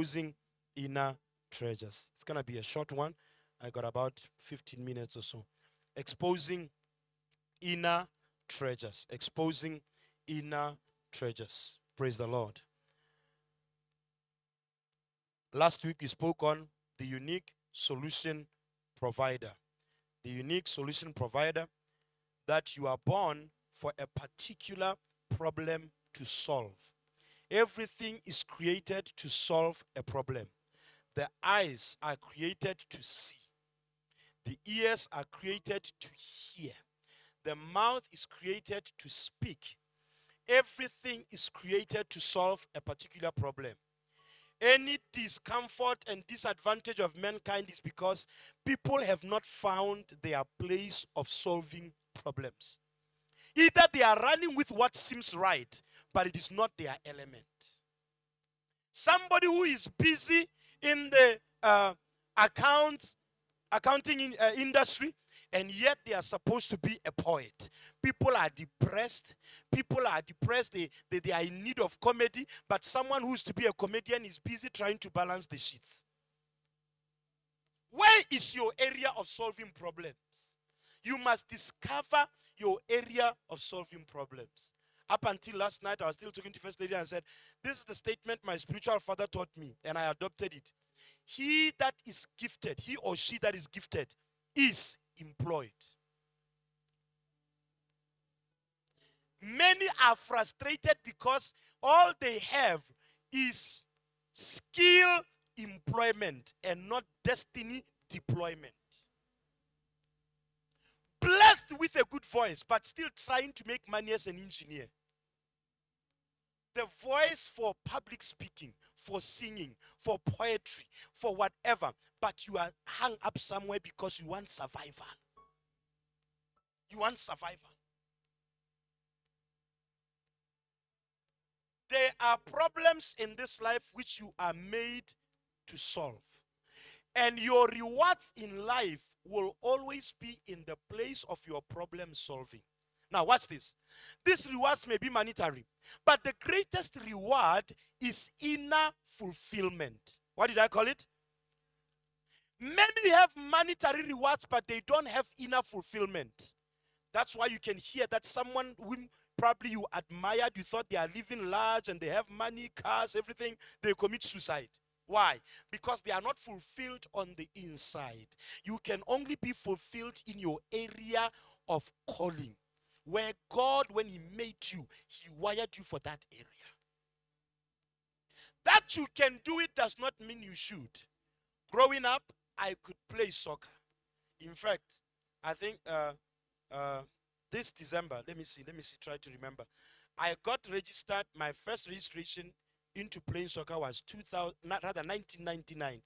exposing inner treasures. It's going to be a short one. I got about 15 minutes or so. Exposing inner treasures. Exposing inner treasures. Praise the Lord. Last week we spoke on the unique solution provider. The unique solution provider that you are born for a particular problem to solve. Everything is created to solve a problem. The eyes are created to see. The ears are created to hear. The mouth is created to speak. Everything is created to solve a particular problem. Any discomfort and disadvantage of mankind is because people have not found their place of solving problems. Either they are running with what seems right, but it is not their element. Somebody who is busy in the uh, accounts, accounting in, uh, industry, and yet they are supposed to be a poet. People are depressed. People are depressed. They, they, they are in need of comedy, but someone who's to be a comedian is busy trying to balance the sheets. Where is your area of solving problems? You must discover your area of solving problems. Up until last night, I was still talking to First Lady and said, This is the statement my spiritual father taught me, and I adopted it. He that is gifted, he or she that is gifted, is employed. Many are frustrated because all they have is skill employment and not destiny deployment. Blessed with a good voice, but still trying to make money as an engineer. The voice for public speaking, for singing, for poetry, for whatever, but you are hung up somewhere because you want survival. You want survival. There are problems in this life which you are made to solve. And your rewards in life will always be in the place of your problem solving. Now, watch this. These rewards may be monetary, but the greatest reward is inner fulfillment. What did I call it? Many have monetary rewards, but they don't have inner fulfillment. That's why you can hear that someone probably you admired, you thought they are living large and they have money, cars, everything, they commit suicide. Why? Because they are not fulfilled on the inside. You can only be fulfilled in your area of calling, where God, when He made you, He wired you for that area. That you can do it does not mean you should. Growing up, I could play soccer. In fact, I think uh, uh, this December, let me see, let me see, try to remember. I got registered, my first registration into playing soccer was 2000, rather 1999.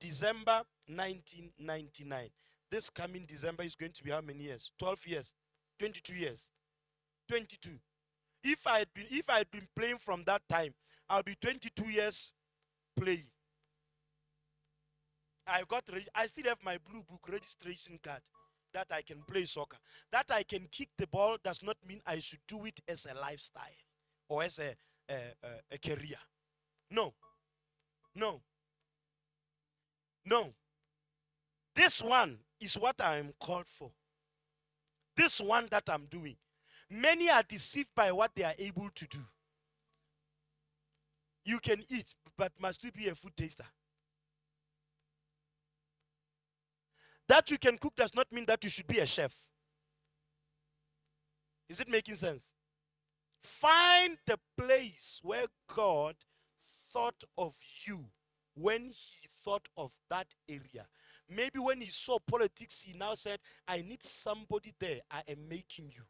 December 1999. This coming December is going to be how many years? 12 years, 22 years, 22. If I had been, if I had been playing from that time, I'll be 22 years playing. I got, I still have my blue book registration card that I can play soccer. That I can kick the ball does not mean I should do it as a lifestyle or as a, a, a, a career. No. No. No. This one is what I am called for. This one that I'm doing. Many are deceived by what they are able to do. You can eat, but must you be a food taster? That you can cook does not mean that you should be a chef. Is it making sense? Find the place where God thought of you when he thought of that area. Maybe when he saw politics, he now said, I need somebody there. I am making you.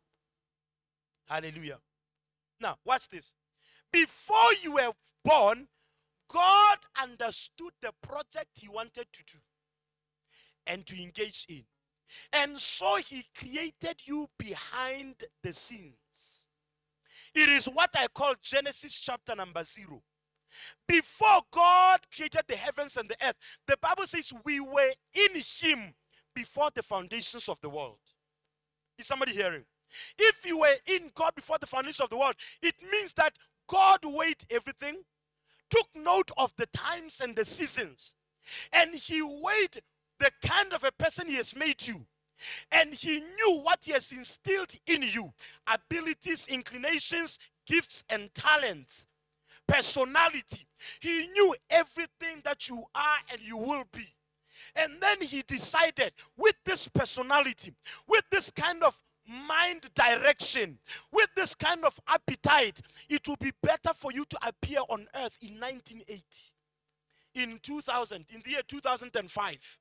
Hallelujah. Now, watch this. Before you were born, God understood the project he wanted to do and to engage in. And so he created you behind the scenes. It is what I call Genesis chapter number zero. Before God created the heavens and the earth, the Bible says we were in him before the foundations of the world. Is somebody hearing? If you were in God before the foundations of the world, it means that God weighed everything, took note of the times and the seasons, and he weighed the kind of a person he has made you. And he knew what he has instilled in you abilities, inclinations, gifts, and talents, personality. He knew everything that you are and you will be. And then he decided with this personality, with this kind of mind direction, with this kind of appetite, it will be better for you to appear on earth in 1980, in 2000, in the year 2005.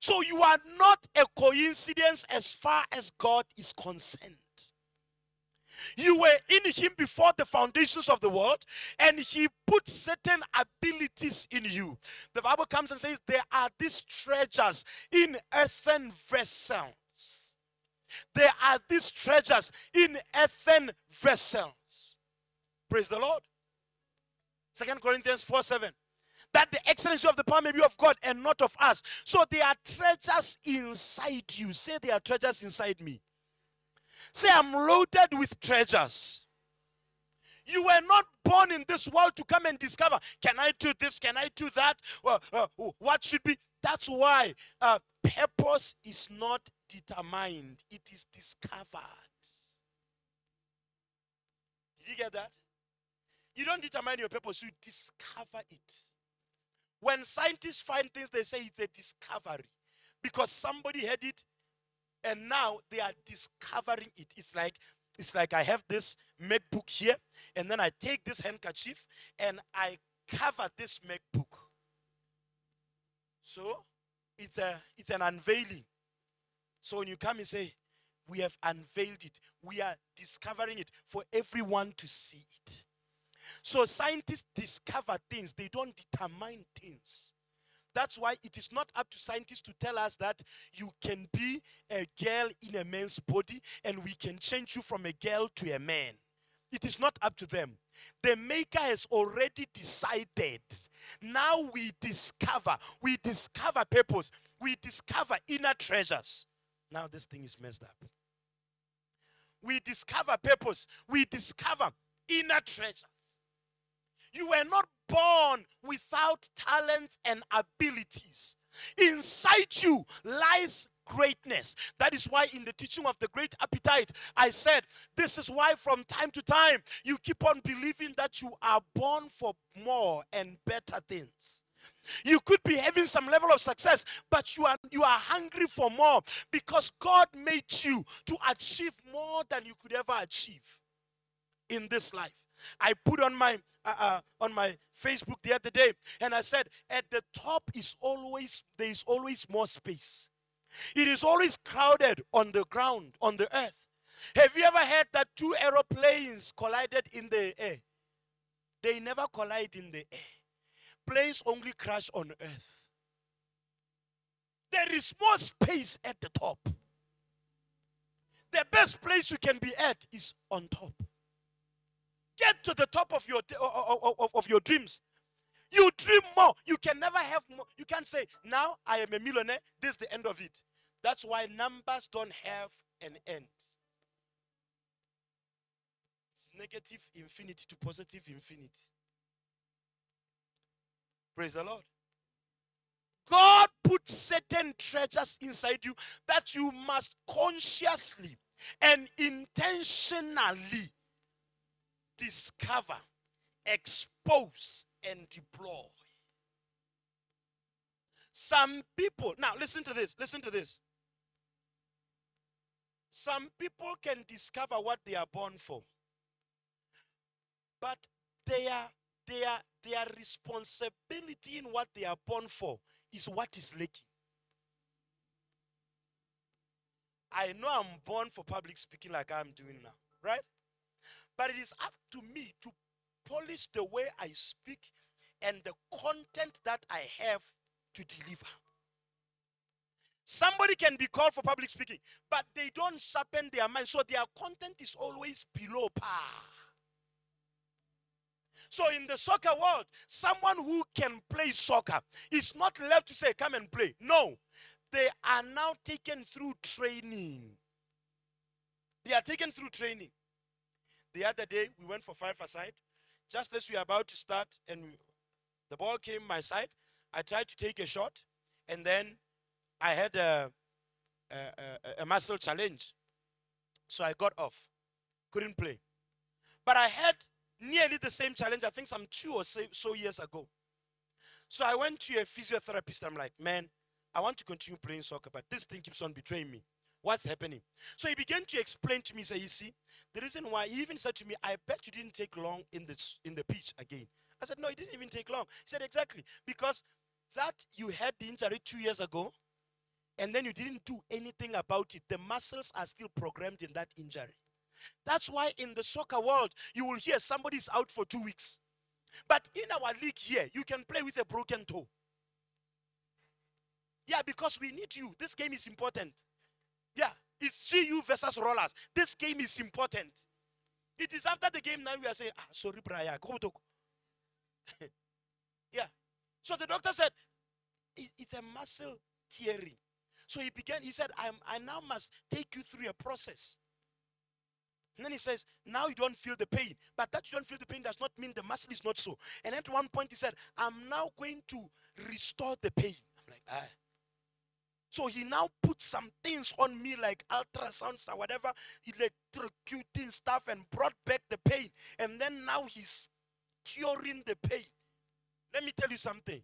So you are not a coincidence as far as God is concerned. You were in him before the foundations of the world, and he put certain abilities in you. The Bible comes and says, There are these treasures in earthen vessels. There are these treasures in earthen vessels. Praise the Lord. Second Corinthians 4 7 that the excellency of the power may be of God and not of us. So there are treasures inside you. Say there are treasures inside me. Say I'm loaded with treasures. You were not born in this world to come and discover can I do this? Can I do that? Uh, uh, what should be? That's why uh, purpose is not determined, it is discovered. Did you get that? You don't determine your purpose, you discover it. When scientists find things, they say it's a discovery because somebody had it and now they are discovering it. It's like it's like I have this MacBook here, and then I take this handkerchief and I cover this MacBook. So it's a it's an unveiling. So when you come and say, We have unveiled it, we are discovering it for everyone to see it. So scientists discover things, they don't determine things. That's why it is not up to scientists to tell us that you can be a girl in a man's body and we can change you from a girl to a man. It is not up to them. The maker has already decided. Now we discover, we discover purpose, we discover inner treasures. Now this thing is messed up. We discover purpose, we discover inner treasures. You were not born without talents and abilities. Inside you lies greatness. That is why, in the teaching of the great appetite, I said, This is why from time to time you keep on believing that you are born for more and better things. You could be having some level of success, but you are you are hungry for more because God made you to achieve more than you could ever achieve in this life. I put on my uh, uh, on my Facebook the other day, and I said, at the top is always there is always more space. It is always crowded on the ground, on the earth. Have you ever heard that two aeroplanes collided in the air? They never collide in the air. Planes only crash on earth. There is more space at the top. The best place you can be at is on top. Get to the top of your of, of your dreams. You dream more. You can never have more. You can't say, now I am a millionaire. This is the end of it. That's why numbers don't have an end. It's negative infinity to positive infinity. Praise the Lord. God put certain treasures inside you that you must consciously and intentionally discover, expose, and deploy. Some people, now listen to this, listen to this. Some people can discover what they are born for, but their, their, their responsibility in what they are born for is what is lacking. I know I'm born for public speaking like I'm doing now, right? But it is up to me to polish the way I speak and the content that I have to deliver. Somebody can be called for public speaking, but they don't sharpen their mind. So their content is always below par. So in the soccer world, someone who can play soccer is not left to say, come and play. No. They are now taken through training. They are taken through training. The other day, we went for five aside. just as we were about to start, and the ball came my side, I tried to take a shot, and then I had a, a, a, a muscle challenge. So I got off, couldn't play. But I had nearly the same challenge, I think some two or so, so years ago. So I went to a physiotherapist. I'm like, man, I want to continue playing soccer, but this thing keeps on betraying me. What's happening? So he began to explain to me, say, you see, the reason why he even said to me, I bet you didn't take long in the in the pitch again. I said, no, it didn't even take long. He said, exactly. Because that you had the injury two years ago, and then you didn't do anything about it. The muscles are still programmed in that injury. That's why in the soccer world, you will hear somebody's out for two weeks. But in our league here, you can play with a broken toe. Yeah, because we need you. This game is important. Yeah, it's GU versus Rollers. This game is important. It is after the game now we are saying, ah, sorry, Brian. yeah. So the doctor said, it's a muscle tearing. So he began, he said, I'm, I now must take you through a process. And then he says, now you don't feel the pain. But that you don't feel the pain does not mean the muscle is not so. And at one point he said, I'm now going to restore the pain. I'm like, ah. So he now put some things on me like ultrasounds or whatever, electrocuting stuff and brought back the pain. And then now he's curing the pain. Let me tell you something.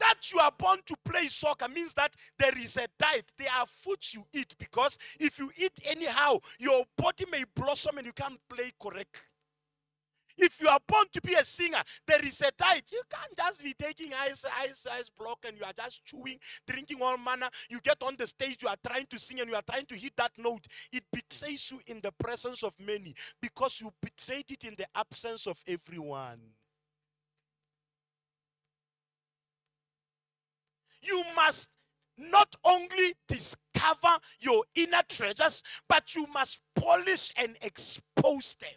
That you are born to play soccer means that there is a diet. There are foods you eat because if you eat anyhow, your body may blossom and you can't play correctly. If you are born to be a singer, there is a diet. You can't just be taking ice, ice, ice block and you are just chewing, drinking all manner. You get on the stage, you are trying to sing and you are trying to hit that note. It betrays you in the presence of many because you betrayed it in the absence of everyone. You must not only discover your inner treasures, but you must polish and expose them.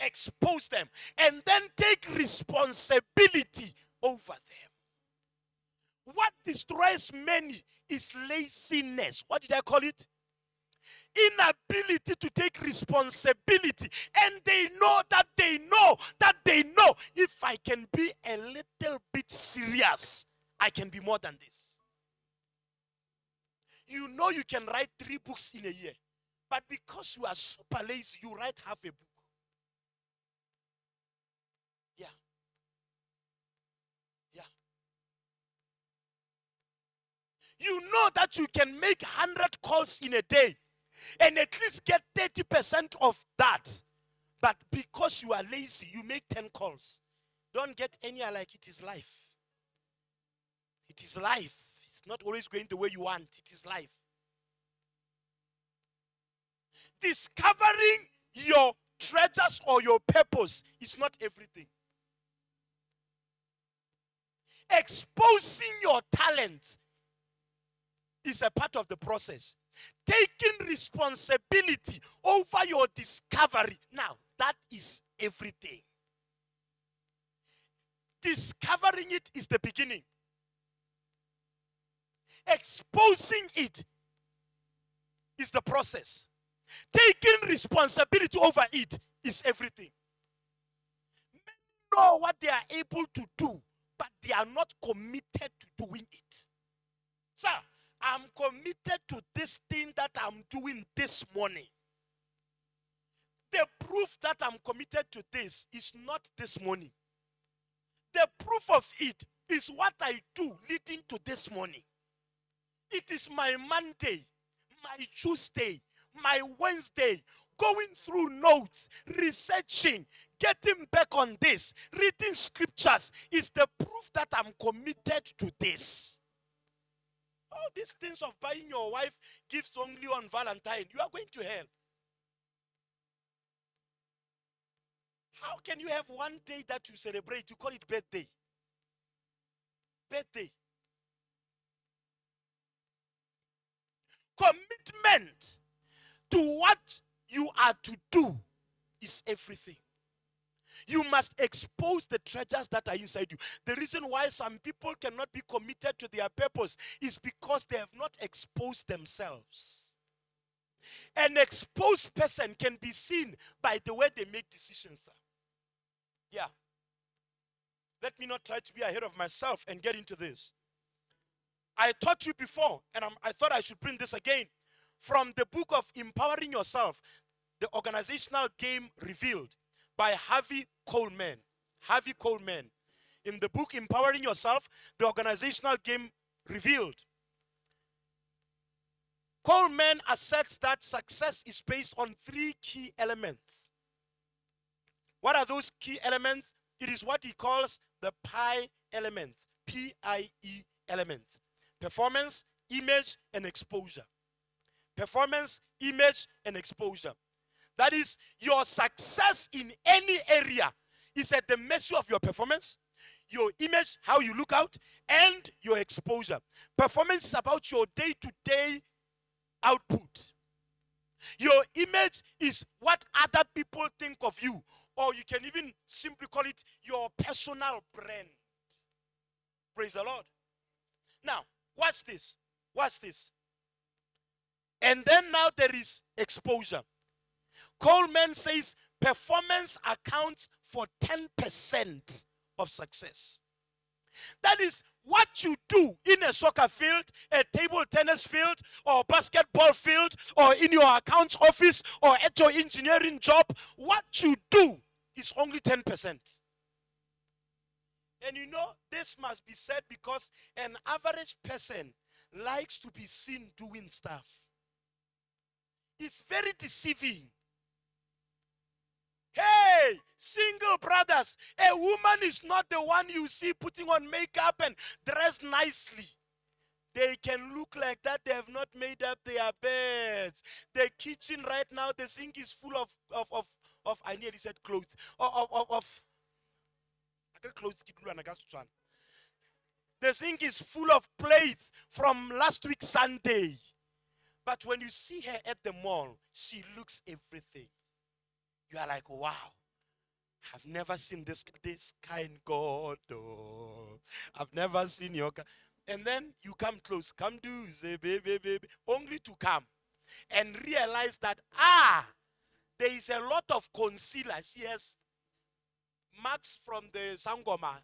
Expose them and then take responsibility over them. What destroys many is laziness. What did I call it? Inability to take responsibility. And they know that they know that they know if I can be a little bit serious, I can be more than this. You know you can write three books in a year, but because you are super lazy, you write half a book. Yeah. Yeah. You know that you can make 100 calls in a day and at least get 30% of that. But because you are lazy, you make 10 calls. Don't get any like it is life. It is life. It's not always going the way you want. It is life. Discovering your treasures or your purpose is not everything. Exposing your talent is a part of the process. Taking responsibility over your discovery. Now, that is everything. Discovering it is the beginning exposing it is the process. Taking responsibility over it is everything. Men know what they are able to do, but they are not committed to doing it. Sir, I'm committed to this thing that I'm doing this morning. The proof that I'm committed to this is not this morning. The proof of it is what I do leading to this morning. It is my Monday, my Tuesday, my Wednesday, going through notes, researching, getting back on this, reading scriptures is the proof that I'm committed to this. All these things of buying your wife gifts only on Valentine, you are going to hell. How can you have one day that you celebrate? You call it birthday. Birthday. commitment to what you are to do is everything. You must expose the treasures that are inside you. The reason why some people cannot be committed to their purpose is because they have not exposed themselves. An exposed person can be seen by the way they make decisions. Yeah. Let me not try to be ahead of myself and get into this. I taught you before, and I'm, i thought I should bring this again. From the book of Empowering Yourself, the organizational game revealed by Harvey Coleman. Harvey Coleman. In the book Empowering Yourself, the organizational game revealed. Coleman asserts that success is based on three key elements. What are those key elements? It is what he calls the PIE elements. P I E elements performance, image, and exposure. Performance, image, and exposure. That is, your success in any area is at the mercy of your performance, your image, how you look out, and your exposure. Performance is about your day to day output. Your image is what other people think of you, or you can even simply call it your personal brand. Praise the Lord. Now, watch this. Watch this. And then now there is exposure. Coleman says performance accounts for 10% of success. That is what you do in a soccer field, a table tennis field, or basketball field, or in your accounts office, or at your engineering job. What you do is only 10%. And you know, this must be said because an average person likes to be seen doing stuff. It's very deceiving. Hey, single brothers, a woman is not the one you see putting on makeup and dressed nicely. They can look like that. They have not made up their beds. The kitchen right now, the sink is full of of of, of I nearly said clothes. Of of, of get clothes. The sink is full of plates from last week Sunday. But when you see her at the mall, she looks everything you are like, wow. I've never seen this this kind God. Oh, I've never seen your. God. And then you come close, come do say baby, baby, only to come and realize that ah, there is a lot of concealer. She has marks from the sangoma,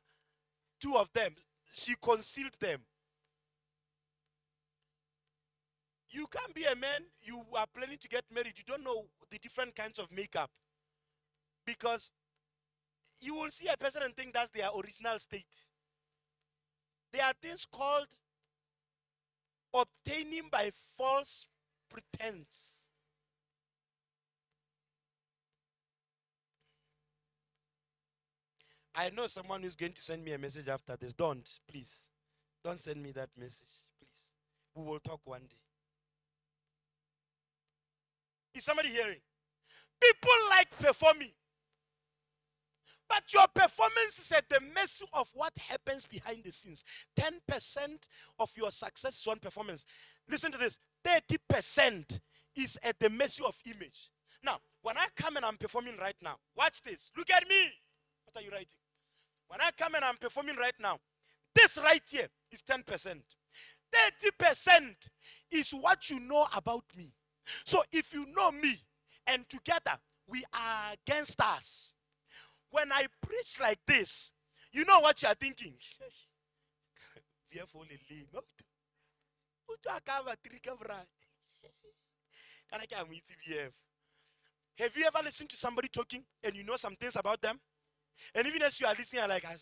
two of them. She concealed them. You can't be a man. You are planning to get married. You don't know the different kinds of makeup. Because you will see a person and think that's their original state. There are things called obtaining by false pretense. I know someone who's going to send me a message after this. Don't, please. Don't send me that message, please. We will talk one day. Is somebody hearing? People like performing. But your performance is at the mercy of what happens behind the scenes. 10% of your success is on performance. Listen to this 30% is at the mercy of image. Now, when I come and I'm performing right now, watch this. Look at me. What are you writing? When I come and I'm performing right now, this right here is 10%. 30% is what you know about me. So if you know me and together we are against us, when I preach like this, you know what you are thinking? Have you ever listened to somebody talking and you know some things about them? And even as you are listening, you're like, are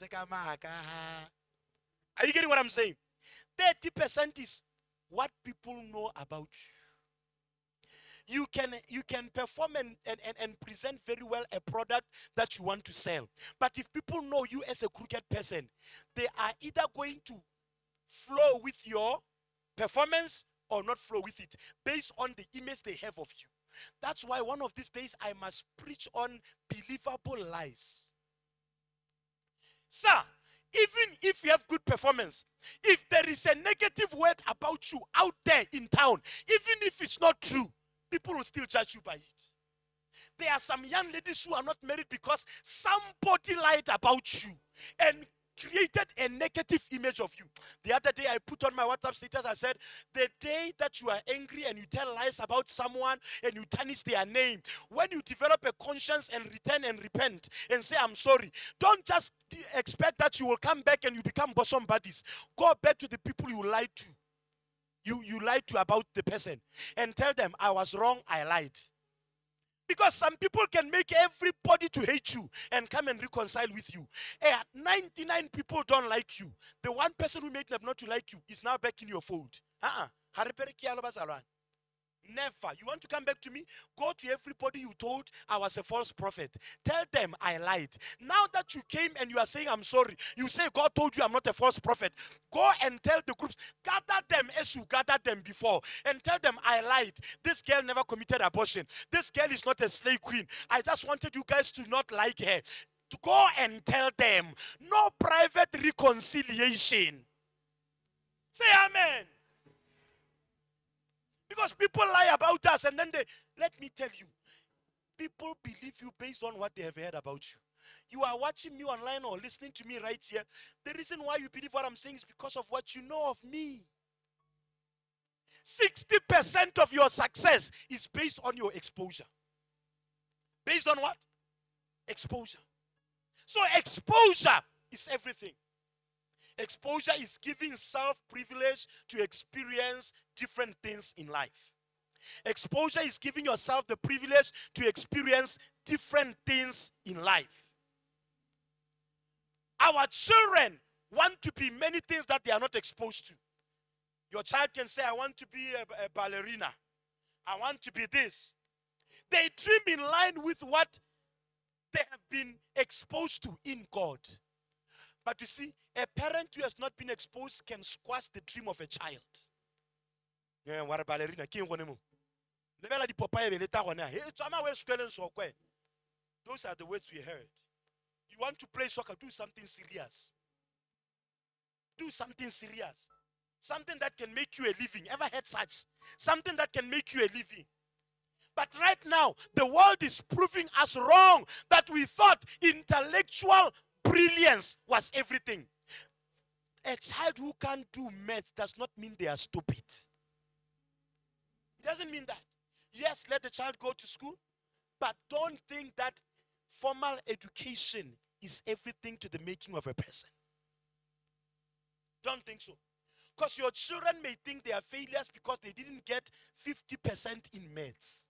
you getting what I'm saying? 30% is what people know about you you can you can perform and, and, and, present very well a product that you want to sell. But if people know you as a crooked person, they are either going to flow with your performance or not flow with it based on the image they have of you. That's why one of these days I must preach on believable lies. Sir, even if you have good performance, if there is a negative word about you out there in town, even if it's not true, people will still judge you by it. There are some young ladies who are not married because somebody lied about you and created a negative image of you. The other day, I put on my WhatsApp status, I said, The day that you are angry and you tell lies about someone and you tarnish their name, when you develop a conscience and return and repent and say, I'm sorry, don't just expect that you will come back and you become bosom buddies. Go back to the people you lied to. You, you lied to about the person and tell them, I was wrong, I lied. Because some people can make everybody to hate you and come and reconcile with you. Eh, 99 people don't like you. The one person who made them not to like you is now back in your fold. Uh-uh. Never. You want to come back to me? Go to everybody you told I was a false prophet. Tell them I lied. Now that you came and you are saying I'm sorry, you say God told you I'm not a false prophet. Go and tell the groups, gather them as you gathered them before, and tell them I lied. This girl never committed abortion. This girl is not a slave queen. I just wanted you guys to not like her. To go and tell them. No private reconciliation. Say amen. Because people lie about us and then they, let me tell you, people believe you based on what they have heard about you. You are watching me online or listening to me right here. The reason why you believe what I'm saying is because of what you know of me. 60% of your success is based on your exposure. Based on what? Exposure. So, exposure is everything. Exposure is giving self privilege to experience different things in life. Exposure is giving yourself the privilege to experience different things in life. Our children want to be many things that they are not exposed to. Your child can say, I want to be a, a ballerina. I want to be this. They dream in line with what they have been exposed to in God. But you see, a parent who has not been exposed can squash the dream of a child. Eh, Those are the words we heard. You want to play soccer, do something serious. Do something serious. Something that can make you a living. Ever had such? Something that can make you a living. But right now, the world is proving us wrong that we thought intellectual brilliance was everything. A child who can't do math does not mean they are stupid. It doesn't mean that. Yes, let the child go to school, but don't think that formal education is everything to the making of a person. Don't think so. Because your children may think they are failures because they didn't get 50% in maths.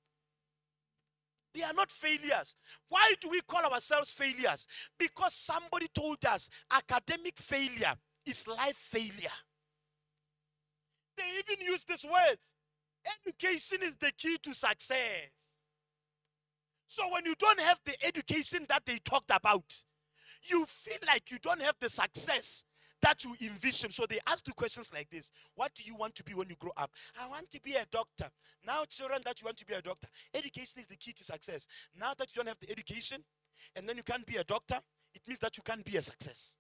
They are not failures. Why do we call ourselves failures? Because somebody told us academic failure is life failure. They even use this word. Education is the key to success. So when you don't have the education that they talked about, you feel like you don't have the success that you envision. So they ask you questions like this What do you want to be when you grow up? I want to be a doctor. Now, children, that you want to be a doctor, education is the key to success. Now that you don't have the education and then you can't be a doctor, it means that you can't be a success.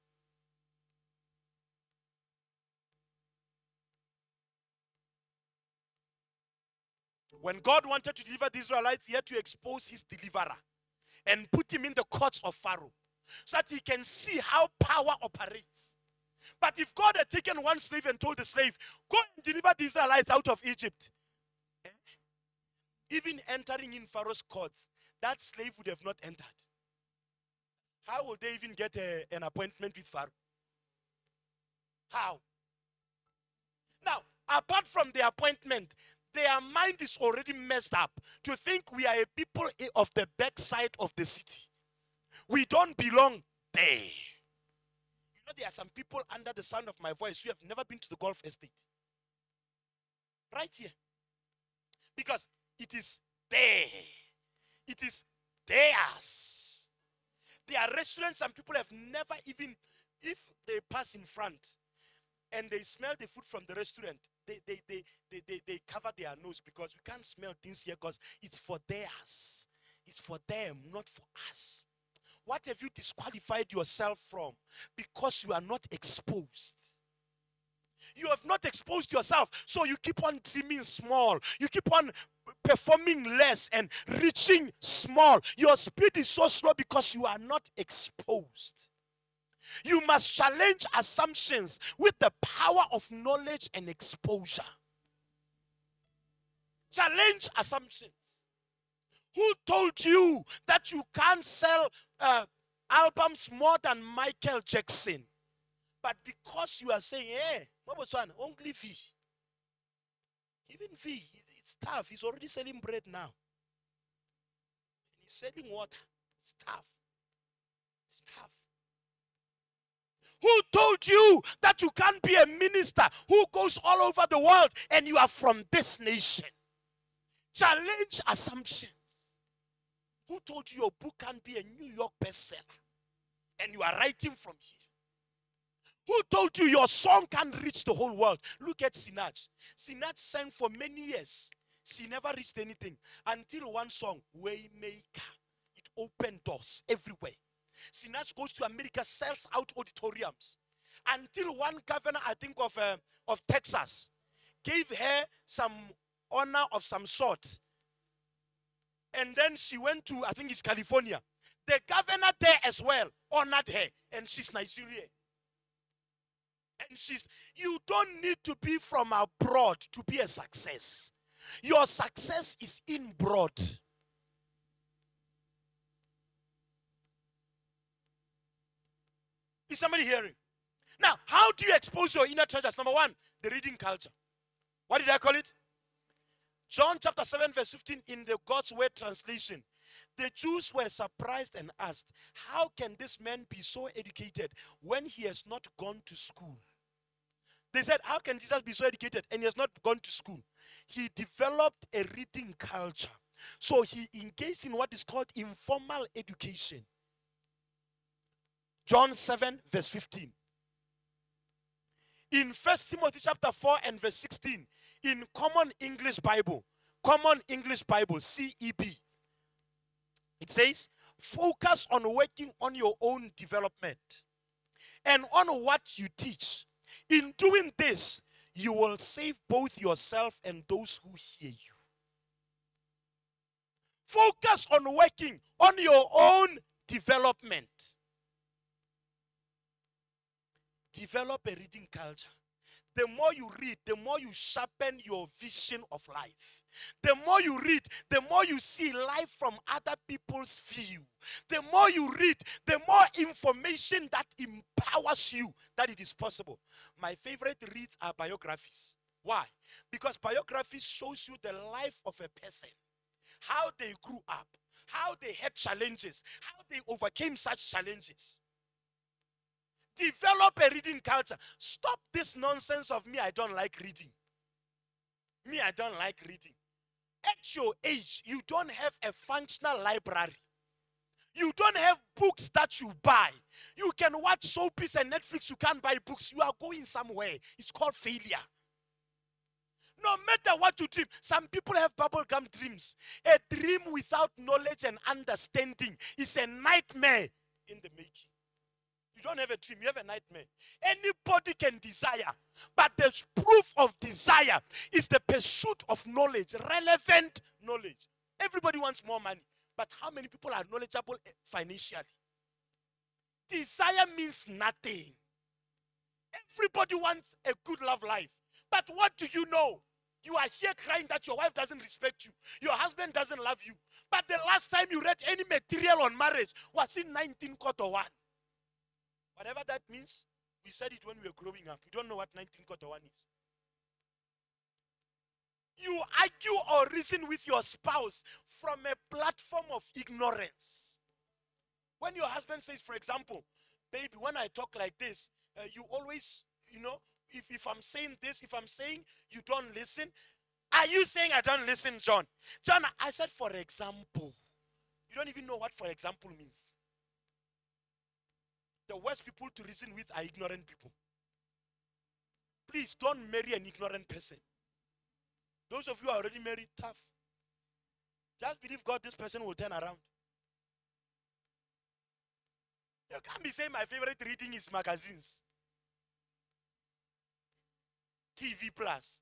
When God wanted to deliver the Israelites, he had to expose his deliverer and put him in the courts of Pharaoh so that he can see how power operates. But if God had taken one slave and told the slave, go and deliver the Israelites out of Egypt, eh? even entering in Pharaoh's courts, that slave would have not entered. How would they even get a, an appointment with Pharaoh? How? Now, apart from the appointment, their mind is already messed up to think we are a people of the backside of the city. We don't belong there know there are some people under the sound of my voice who have never been to the golf estate. Right here. Because it is there. It is theirs. There are restaurants and people have never even, if they pass in front and they smell the food from the restaurant, they, they, they, they, they, they cover their nose because we can't smell things here because it's for theirs. It's for them, not for us. What have you disqualified yourself from? Because you are not exposed. You have not exposed yourself, so you keep on dreaming small. You keep on performing less and reaching small. Your speed is so slow because you are not exposed. You must challenge assumptions with the power of knowledge and exposure. Challenge assumptions. Who told you that you can't sell uh, albums more than Michael Jackson? But because you are saying, hey, what was one? Only V. Even V, it's tough. He's already selling bread now. And he's selling water. It's tough. It's tough. Who told you that you can't be a minister who goes all over the world and you are from this nation? Challenge assumptions. Who told you your book can't be a New York bestseller and you are writing from here? Who told you your song can reach the whole world? Look at Sinach. Sinach sang for many years. She never reached anything until one song, Waymaker. It opened doors everywhere. Sinach goes to America, sells out auditoriums. Until one governor, I think of, uh, of Texas, gave her some honor of some sort. And then she went to, I think it's California. The governor there as well honored her, and she's Nigerian. And she's, you don't need to be from abroad to be a success. Your success is inbroad. Is somebody hearing? Now, how do you expose your inner treasures? Number one, the reading culture. What did I call it? John chapter 7, verse 15 in the God's Word translation. The Jews were surprised and asked, How can this man be so educated when he has not gone to school? They said, How can Jesus be so educated and he has not gone to school? He developed a reading culture. So he engaged in what is called informal education. John 7, verse 15. In First Timothy chapter 4 and verse 16, in Common English Bible, Common English Bible, CEB, it says, focus on working on your own development and on what you teach. In doing this, you will save both yourself and those who hear you. Focus on working on your own development. Develop a reading culture. The more you read, the more you sharpen your vision of life. The more you read, the more you see life from other people's view. The more you read, the more information that empowers you that it is possible. My favorite reads are biographies. Why? Because biography shows you the life of a person, how they grew up, how they had challenges, how they overcame such challenges. Develop a reading culture. Stop this nonsense of me, I don't like reading. Me, I don't like reading. At your age, you don't have a functional library. You don't have books that you buy. You can watch soapies and Netflix. You can't buy books. You are going somewhere. It's called failure. No matter what you dream, some people have bubblegum dreams. A dream without knowledge and understanding is a nightmare in the making. You don't have a dream, you have a nightmare. Anybody can desire, but the proof of desire is the pursuit of knowledge, relevant knowledge. Everybody wants more money, but how many people are knowledgeable financially? Desire means nothing. Everybody wants a good love life, but what do you know? You are here crying that your wife doesn't respect you, your husband doesn't love you. But the last time you read any material on marriage was in 19 quarter one. Whatever that means, we said it when we were growing up. We don't know what 19 quarter one is. You argue or reason with your spouse from a platform of ignorance. When your husband says, for example, baby, when I talk like this, uh, you always, you know, if, if I'm saying this, if I'm saying you don't listen, are you saying I don't listen, John? John, I said, for example. You don't even know what for example means. The worst people to reason with are ignorant people. Please don't marry an ignorant person. Those of you are already married, tough. Just believe God, this person will turn around. You can't be saying my favorite reading is magazines, TV Plus.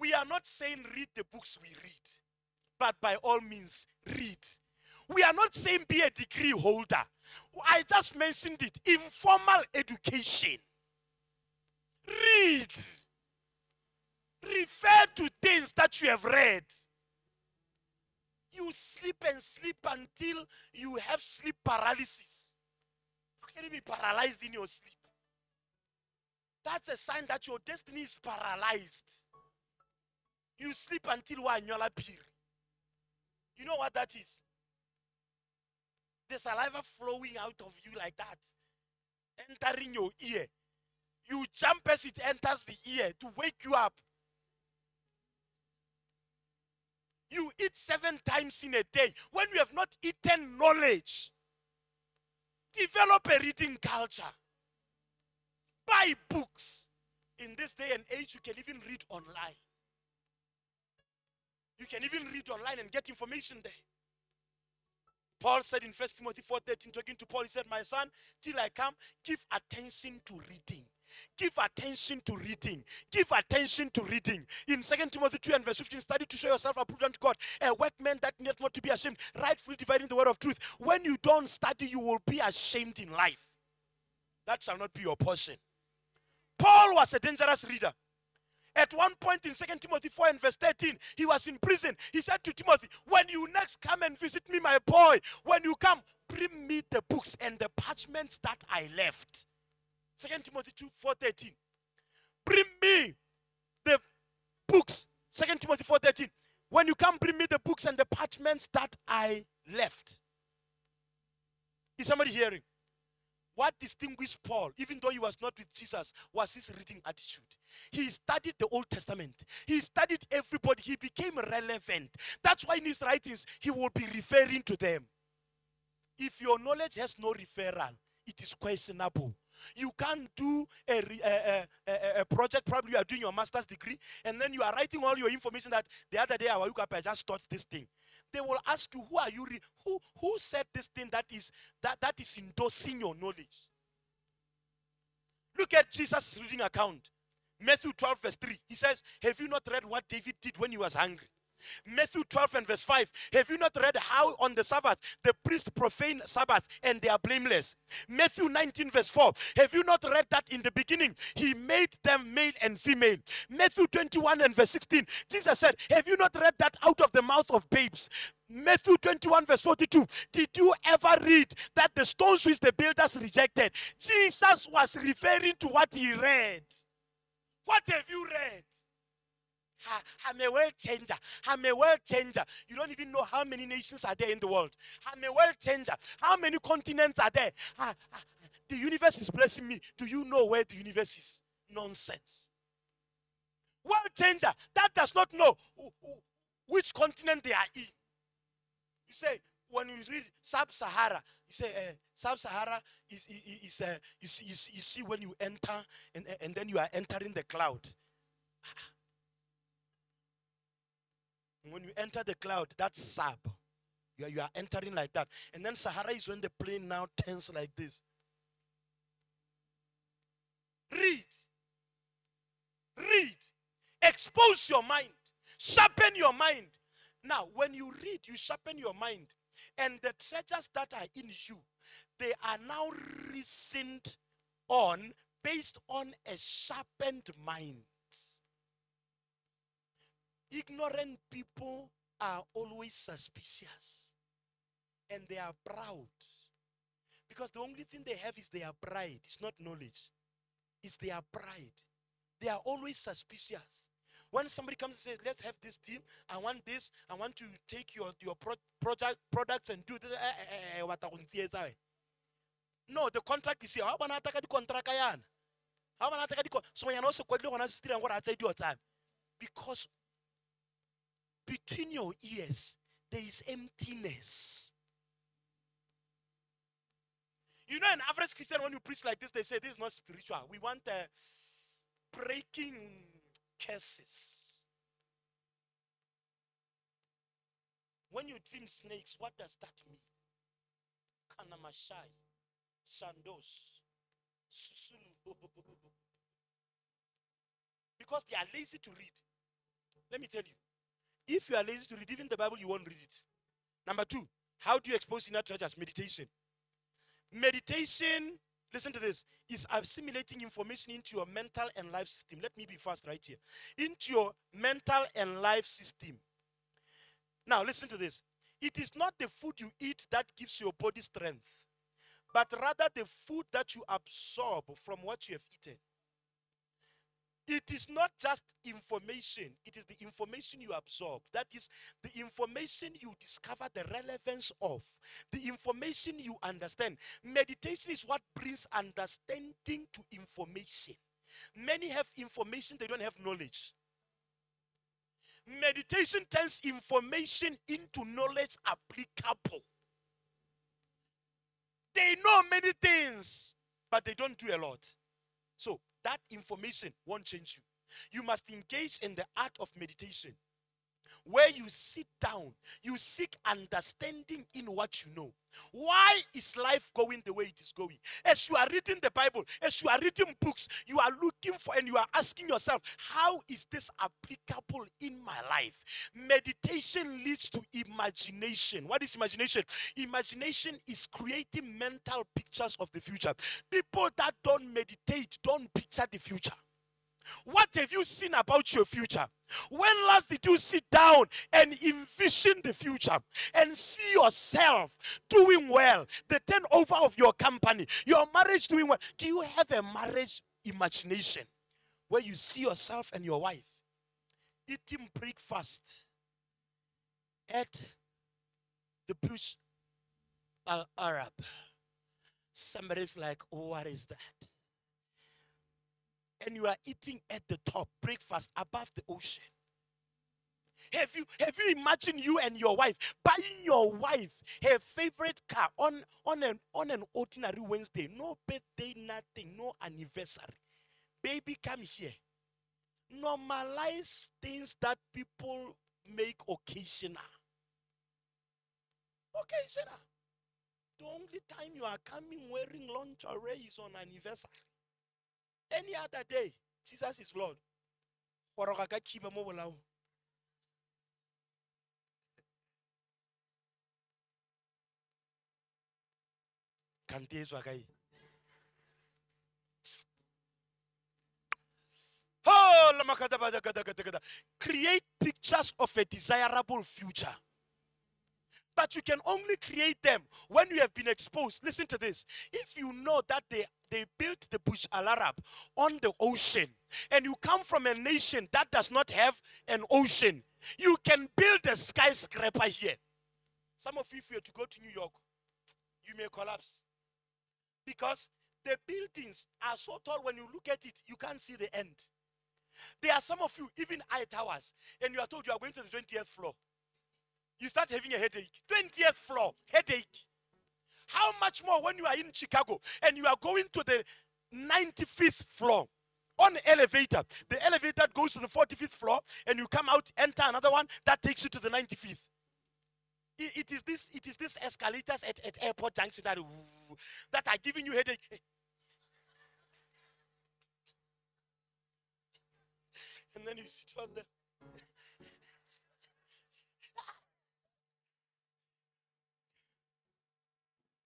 We are not saying read the books we read, but by all means, read. We are not saying be a degree holder. I just mentioned it informal education. Read. Refer to things that you have read. You sleep and sleep until you have sleep paralysis. How can you be paralyzed in your sleep? That's a sign that your destiny is paralyzed. You sleep until wanyola piri. You know what that is? The saliva flowing out of you like that, entering your ear. You jump as it enters the ear to wake you up. You eat seven times in a day when you have not eaten knowledge. Develop a reading culture. Buy books. In this day and age, you can even read online. You can even read online and get information there. Paul said in 1 Timothy 4:13, talking to Paul, he said, My son, till I come, give attention to reading. Give attention to reading. Give attention to reading. In 2 Timothy 2 and verse 15, study to show yourself approved unto God, a workman that needs not to be ashamed, rightfully dividing the word of truth. When you don't study, you will be ashamed in life. That shall not be your portion. Paul was a dangerous reader. At one point in 2 Timothy 4 and verse 13, he was in prison. He said to Timothy, When you next come and visit me, my boy, when you come, bring me the books and the parchments that I left. 2 Timothy 2 4:13. Bring me the books. 2 Timothy 4:13. When you come, bring me the books and the parchments that I left. Is somebody hearing? What distinguished Paul, even though he was not with Jesus, was his reading attitude. He studied the Old Testament. He studied everybody. He became relevant. That's why in his writings, he will be referring to them. If your knowledge has no referral, it is questionable. You can't do a, a, a, a, project, probably you are doing your master's degree, and then you are writing all your information that the other day I woke up, I just taught this thing. They will ask you, who are you? who, who said this thing that is, that, that is endorsing your knowledge? Look at Jesus' reading account. Matthew 12, verse 3. He says, Have you not read what David did when he was hungry? Matthew 12 and verse 5. Have you not read how on the Sabbath the priest profane Sabbath and they are blameless? Matthew 19 verse 4. Have you not read that in the beginning he made them male and female? Matthew 21 and verse 16. Jesus said, Have you not read that out of the mouth of babes? Matthew 21, verse 42. Did you ever read that the stones which the builders rejected? Jesus was referring to what he read. What have you read? I'm a world changer. I'm a world changer. You don't even know how many nations are there in the world. I'm a world changer. How many continents are there? The universe is blessing me. Do you know where the universe is? Nonsense. World changer. That does not know which continent they are in. You say, when you read Sub-Sahara, you say uh, Sub-Sahara is, is, is uh, you, see, you, see, you see when you enter and, and then you are entering the cloud. When you enter the cloud, that's sub. You are, you are entering like that. And then Sahara is when the plane now turns like this. Read. Read. Expose your mind. Sharpen your mind. Now, when you read, you sharpen your mind. And the treasures that are in you, they are now reasoned on based on a sharpened mind. Ignorant people are always suspicious and they are proud. Because the only thing they have is their pride. It's not knowledge, it's their pride. They are always suspicious. When somebody comes and says, Let's have this deal, I want this, I want to take your, your pro- project, products and do this. Eh, eh, eh, no, the contract is here. How about the contract? How about the contract? So, you're also quite long on time. because between your ears, there is emptiness. You know, an average Christian, when you preach like this, they say this is not spiritual. We want uh, breaking curses. When you dream snakes, what does that mean? Kanamashai, Shandos, Susulu. because they are lazy to read. Let me tell you. If you are lazy to read even the Bible, you won't read it. Number two, how do you expose inner treasures? Meditation. Meditation, listen to this, is assimilating information into your mental and life system. Let me be fast right here. Into your mental and life system. Now, listen to this. It is not the food you eat that gives your body strength, but rather the food that you absorb from what you have eaten. It is not just information, it is the information you absorb. That is the information you discover the relevance of, the information you understand. Meditation is what brings understanding to information. Many have information, they don't have knowledge. Meditation turns information into knowledge applicable. They know many things, but they don't do a lot. So, that information won't change you. You must engage in the art of meditation where you sit down, you seek understanding in what you know. Why is life going the way it is going? As you are reading the Bible, as you are reading books, you are looking for and you are asking yourself, how is this applicable in my life? Meditation leads to imagination. What is imagination? Imagination is creating mental pictures of the future. People that don't meditate don't picture the future. What have you seen about your future? When last did you sit down and envision the future and see yourself doing well, the turnover of your company, your marriage doing well? Do you have a marriage imagination where you see yourself and your wife eating breakfast at the Burj Al Arab? Somebody's like, oh, what is that? And you are eating at the top, breakfast above the ocean. Have you have you imagined you and your wife buying your wife her favorite car on on an on an ordinary Wednesday? No birthday, nothing, no anniversary. Baby, come here. Normalize things that people make occasional. Occasional. The only time you are coming wearing lingerie is on anniversary. Any other day, Jesus is Lord. Goroga ka khiba mo bolaong. Kante tswa kada kada. Create pictures of a desirable future. But you can only create them when you have been exposed. Listen to this. If you know that they, they built the Burj Al Arab on the ocean, and you come from a nation that does not have an ocean, you can build a skyscraper here. Some of you, if you were to go to New York, you may collapse. Because the buildings are so tall, when you look at it, you can't see the end. There are some of you, even high towers, and you are told you are going to the 20th floor you start having a headache. 20th floor, headache. How much more when you are in Chicago and you are going to the 95th floor on the elevator? The elevator goes to the 45th floor and you come out, enter another one that takes you to the 95th. It, it is this, it is this escalators at, at airport junction that, that are giving you headache. And then you sit on there.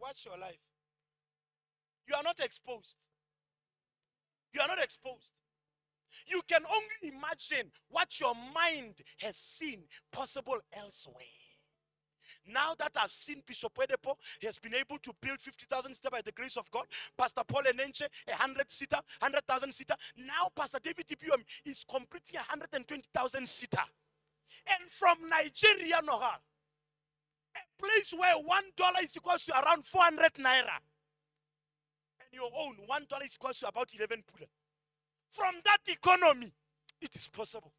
Watch your life. You are not exposed. You are not exposed. You can only imagine what your mind has seen possible elsewhere. Now that I've seen Bishop Oyedepo, he has been able to build 50,000 seater by the grace of God. Pastor Paul Enenche, a 100 seater, 100,000 seater. Now Pastor David Ibiyeomie is completing a 120,000 seater. And from Nigeria, Nohal, a place where one dollar is equal to around 400 naira. And your own one dollar is equal to about 11 pula. From that economy, it is possible.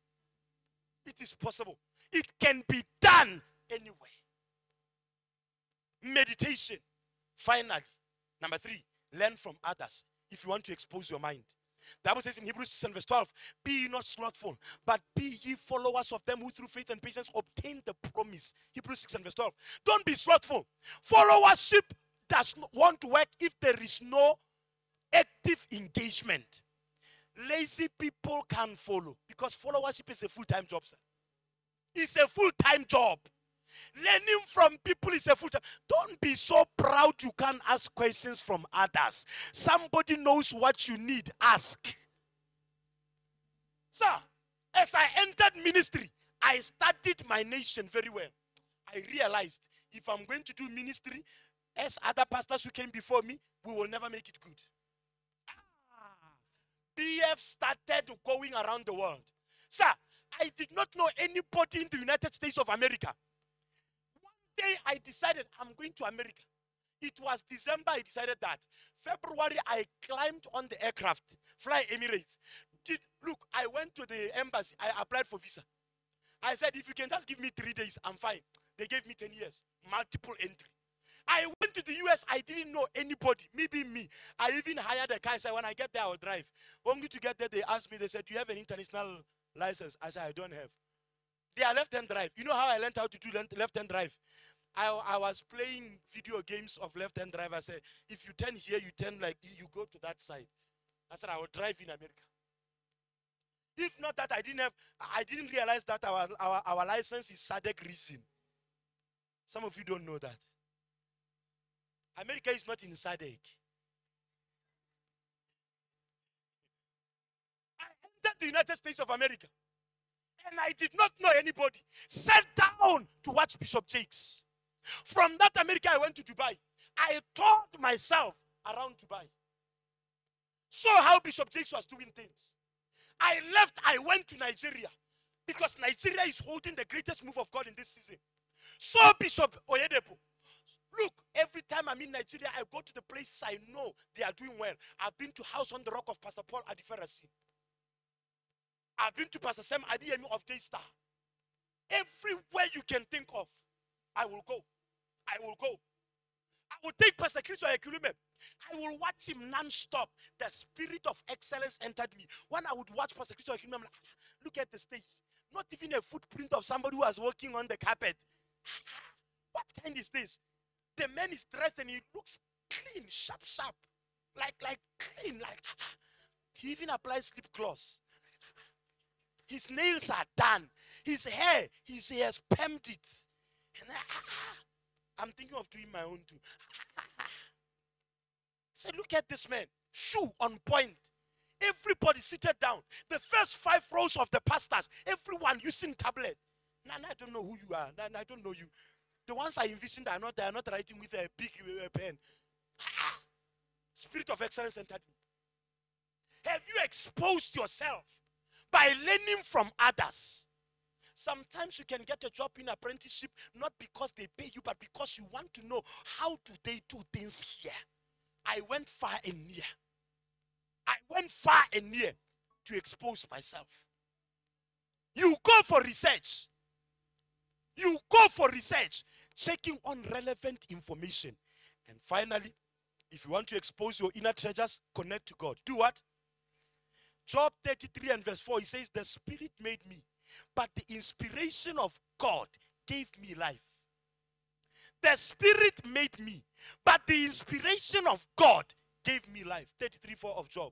It is possible. It can be done anyway. Meditation. Finally, number three, learn from others if you want to expose your mind. The Bible says in Hebrews 6 and verse 12, Be ye not slothful, but be ye followers of them who through faith and patience obtain the promise. Hebrews 6 and verse 12. Don't be slothful. Followership does not want to work if there is no active engagement. Lazy people can follow because followership is a full-time job, sir. is a full time job. Learning from people is a full time. Don't be so proud you can't ask questions from others. Somebody knows what you need. Ask. Sir, as I entered ministry, I studied my nation very well. I realized if I'm going to do ministry as other pastors who came before me, we will never make it good. Ah, BF started going around the world. Sir, I did not know anybody in the United States of America. Day I decided I'm going to America. It was December, I decided that. February, I climbed on the aircraft, fly Emirates. Did, look, I went to the embassy, I applied for visa. I said, if you can just give me three days, I'm fine. They gave me 10 years, multiple entry. I went to the US, I didn't know anybody, maybe me. I even hired a car. I said, when I get there, I'll drive. Only to get there, they asked me, they said, Do you have an international license? I said, I don't have. They are left hand drive. You know how I learned how to do left hand drive? I, I was playing video games of left hand drive. I said, if you turn here, you turn like you go to that side. I said, I will drive in America. If not that, I didn't have, I didn't realize that our, our, our license is SADC region. Some of you don't know that. America is not in SADC. I entered the United States of America and I did not know anybody. Sat down to watch Bishop Jakes. From that America, I went to Dubai. I taught myself around Dubai. Saw how Bishop Jakes was doing things. I left, I went to Nigeria because Nigeria is holding the greatest move of God in this season. Saw Bishop Oyedepo. Look, every time I'm in Nigeria, I go to the places I know they are doing well. I've been to House on the Rock of Pastor Paul Adefarasin. I've been to Pastor Sam Adeyemi of Daystar. Everywhere you can think of, I will go. I will go. I will take Pastor Chris Oyakhilome. I will watch him non-stop. The spirit of excellence entered me. When I would watch Pastor Chris Oyakhilome, I'm like, ah, look at the stage. Not even a footprint of somebody who was walking on the carpet. what kind is this? The man is dressed and he looks clean, sharp, sharp. Like, like clean, like he even applies lip gloss. His nails are done. His hair, his, he has permed it. And I, I'm thinking of doing my own too. Say, look at this man. Shoe on point. Everybody seated down. The first five rows of the pastors, everyone using tablet. Now, I don't know who you are. Nah, I don't know you. The ones I envisioned are not, they are not writing with a big uh, pen. Spirit of excellence entered me. Have you exposed yourself by learning from others? Sometimes you can get a job in apprenticeship not because they pay you, but because you want to know how do they do things here. I went far and near. I went far and near to expose myself. You go for research. You go for research, checking on relevant information. And finally, if you want to expose your inner treasures, connect to God. Do what? Job 33 and verse 4, he says, The Spirit made me but the inspiration of God gave me life. The Spirit made me, but the inspiration of God gave me life. 33 4 of Job.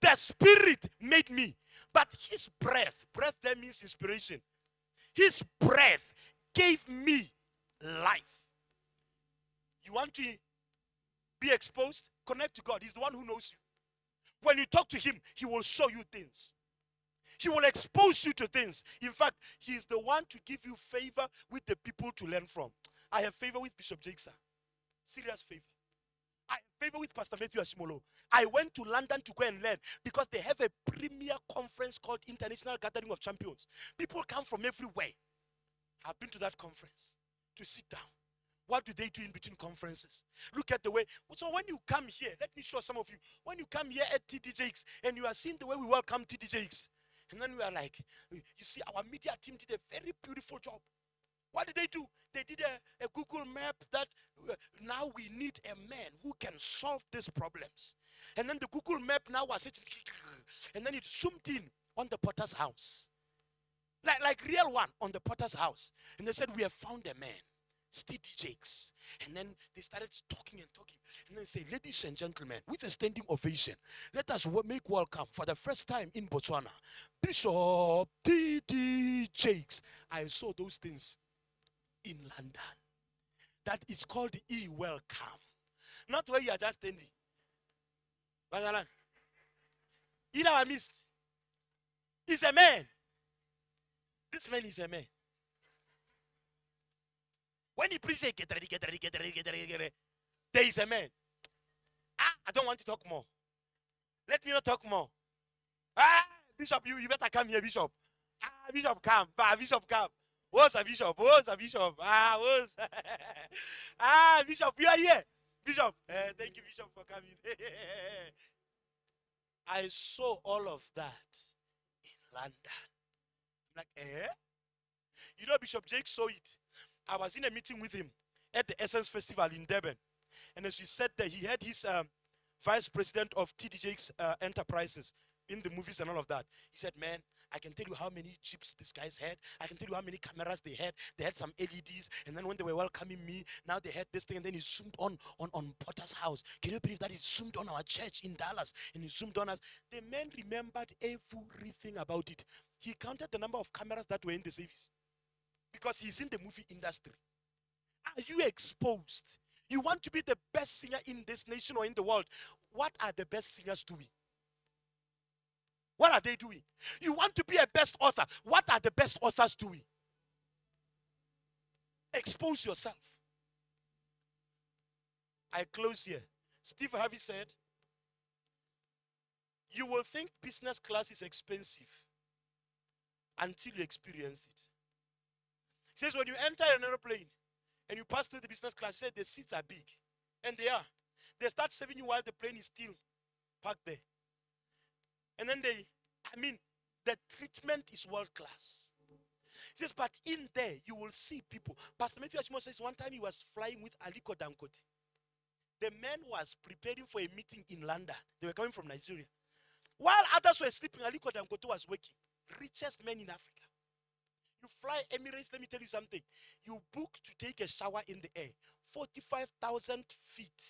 The Spirit made me, but His breath, breath there means inspiration. His breath gave me life. You want to be exposed? Connect to God. He's the one who knows you. When you talk to Him, He will show you things. He will expose you to things. In fact, he is the one to give you favor with the people to learn from. I have favor with Bishop Jakes. Serious favor. I have favor with Pastor Matthew Ashimolowo. I went to London to go and learn because they have a premier conference called International Gathering of Champions. People come from everywhere. I've been to that conference to sit down. What do they do in between conferences? Look at the way. So when you come here, let me show some of you. When you come here at TDJX and you are seeing the way we welcome TDJX, and then we are like, you see, our media team did a very beautiful job. What did they do? They did a, a Google map that uh, now we need a man who can solve these problems. And then the Google map now was, it, and then it zoomed in on the potter's house. Like, like real one on the potter's house. And they said, we have found a man. T.D. Jakes. And then they started talking and talking. And then say, ladies and gentlemen, with a standing ovation, let us make welcome for the first time in Botswana, Bishop T.D. Jakes. I saw those things in London. That is called e-welcome. Not where you are just standing. In our midst, is a man. This man is a man. When he preaches, get ready, get ready, get ready, get ready, get ready, there is a man. Ah, I don't want to talk more. Let me not talk more. Ah, Bishop, you, you better come here, Bishop. Ah, Bishop, come. Ah, Bishop, come. What's a bishop? What's a bishop? Ah, what's ah, Bishop, you are here. Bishop, uh, thank you, Bishop, for coming. I saw all of that in London. I'm like, eh? You know, Bishop Jake saw it. I was in a meeting with him at the Essence Festival in Durban. And as we said there, he had his um, vice president of TD Jakes uh, Enterprises in the movies and all of that. He said, man, I can tell you how many chips these guys had. I can tell you how many cameras they had. They had some LEDs, and then when they were welcoming me, now they had this thing, and then he zoomed on on on Potter's house. Can you believe that he zoomed on our church in Dallas, and he zoomed on us? The man remembered everything about it. He counted the number of cameras that were in the service because he's in the movie industry. Are you exposed? You want to be the best singer in this nation or in the world. What are the best singers doing? What are they doing? You want to be a best author. What are the best authors doing? Expose yourself. I close here. Steve Harvey said, You will think business class is expensive until you experience it. He says, when you enter an aeroplane and you pass through the business class, he said the seats are big. And they are. They start saving you while the plane is still parked there. And then they, I mean, the treatment is world class. He says, but in there you will see people. Pastor Matthew Ashimolowo says one time he was flying with Aliko Dangote. The man was preparing for a meeting in London. They were coming from Nigeria. While others were sleeping, Aliko Dangote was working. Richest man in Africa. You fly Emirates, let me tell you something. You book to take a shower in the air, 45,000 feet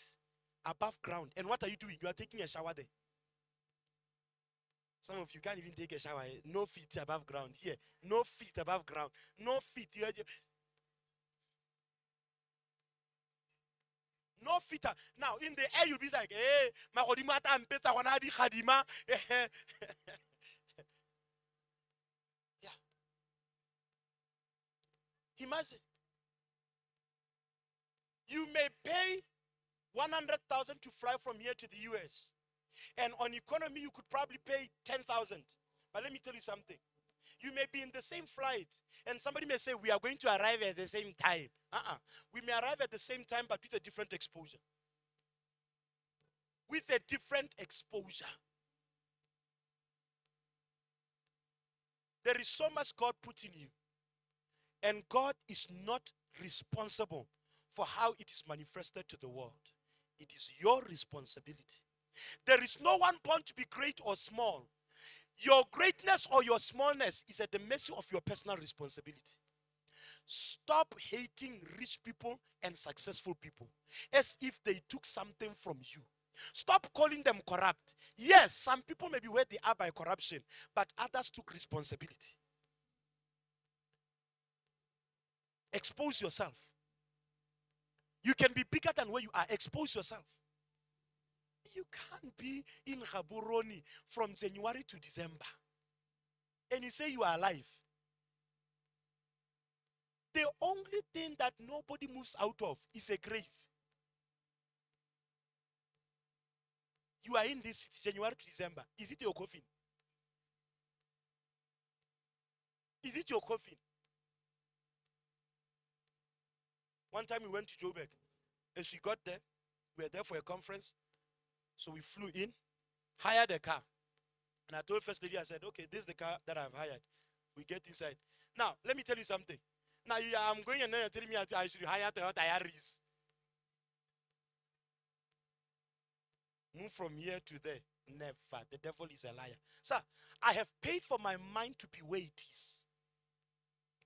above ground. And what are you doing? You are taking a shower there. Some of you can't even take a shower. No feet above ground. Here, no feet above ground. No feet. You are, no feet. Now, in the air, you'll be like, eh, hey, Imagine. You may pay 100,000 to fly from here to the US. And on economy, you could probably pay 10,000. But let me tell you something. You may be in the same flight, and somebody may say, We are going to arrive at the same time. Uh uh We may arrive at the same time, but with a different exposure. With a different exposure. There is so much God put in you. And God is not responsible for how it is manifested to the world. It is your responsibility. There is no one born to be great or small. Your greatness or your smallness is at the mercy of your personal responsibility. Stop hating rich people and successful people as if they took something from you. Stop calling them corrupt. Yes, some people may be where they are by corruption, but others took responsibility. Expose yourself. You can be bigger than where you are. Expose yourself. You can't be in Gaborone from January to December. And you say you are alive. The only thing that nobody moves out of is a grave. You are in this city January to December. Is it your coffin? Is it your coffin? One time we went to Joburg. As we got there, we were there for a conference. So we flew in, hired a car. And I told First Lady, I said, okay, this is the car that I've hired. We get inside. Now, let me tell you something. Now, you, I'm going and now you're telling me I should hire Toyota Yaris. Move from here to there. Never. The devil is a liar. Sir, I have paid for my mind to be where it is.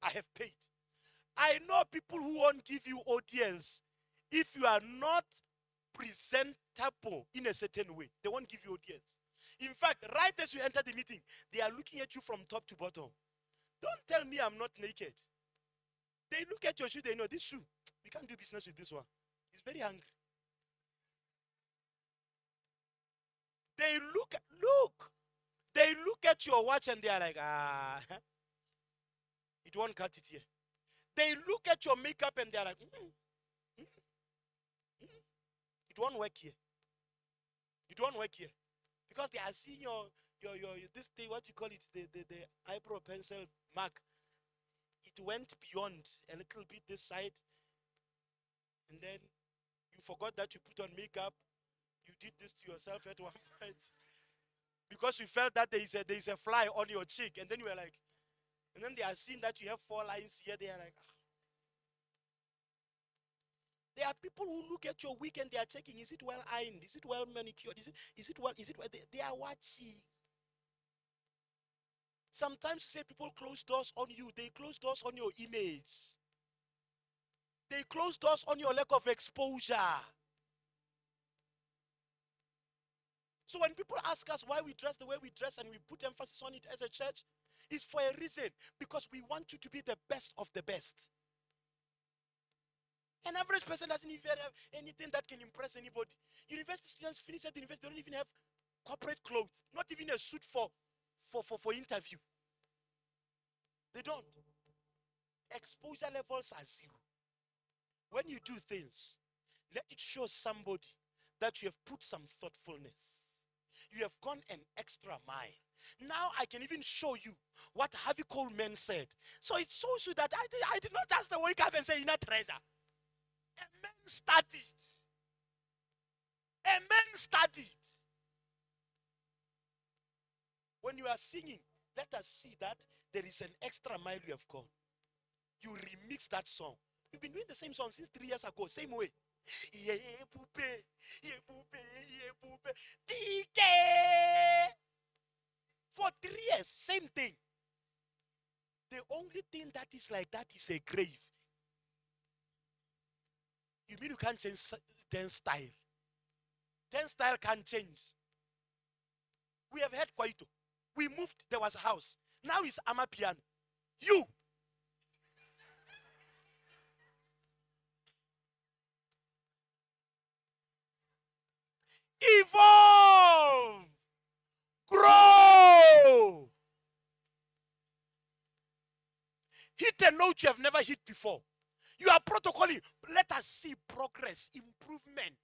I have paid. I know people who won't give you audience if you are not presentable in a certain way. They won't give you audience. In fact, right as you enter the meeting, they are looking at you from top to bottom. Don't tell me I'm not naked. They look at your shoe, they know this shoe, we can't do business with this one. He's very angry. They look, look, they look at your watch and they are like, ah, it won't cut it here. They look at your makeup and they are like, mm, mm, mm. it won't work here. It won't work here. Because they are seeing your, your, your, this thing, what you call it, the, the, the eyebrow pencil mark. It went beyond a little bit this side. And then you forgot that you put on makeup. You did this to yourself at one point. Because you felt that there is a, there is a fly on your cheek. And then you were like, and then they are seeing that you have four lines here. They are like, ah. There are people who look at your wig and they are checking, is it well ironed? Is it well manicured? Is it, is it well, is it well? They, they are watching. Sometimes you say people close doors on you. They close doors on your image. They close doors on your lack of exposure. So when people ask us why we dress the way we dress and we put emphasis on it as a church, it's for a reason. Because we want you to be the best of the best. An average person doesn't even have anything that can impress anybody. University students finish at the university, they don't even have corporate clothes, not even a suit for, for, for, for interview. They don't. Exposure levels are zero. When you do things, let it show somebody that you have put some thoughtfulness. You have gone an extra mile. Now I can even show you what Harvey Coleman said. So it shows you that I did, I did not just wake up and say, "Inner treasure. A man studied. A man studied. When you are singing, let us see that there is an extra mile you have gone. You remix that song. You've been doing the same song since three years ago, same way. For three years, same thing. The only thing that is like that is a grave. You mean you can't change dance style? Dance style can't change. We have had Kwaito. We moved, there was a house. Now it's Amapiano. You. Evolve. Grow. Hit a note you have never hit before. You are protocoling. Let us see progress, improvement.